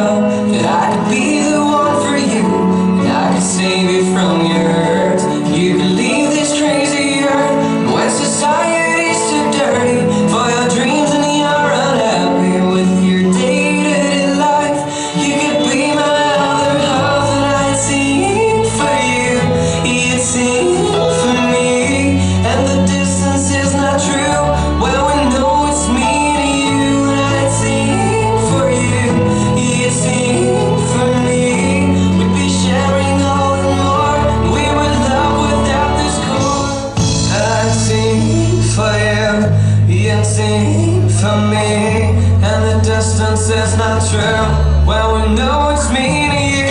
know. missing for me And the distance is not true. Well, we know it's me to you.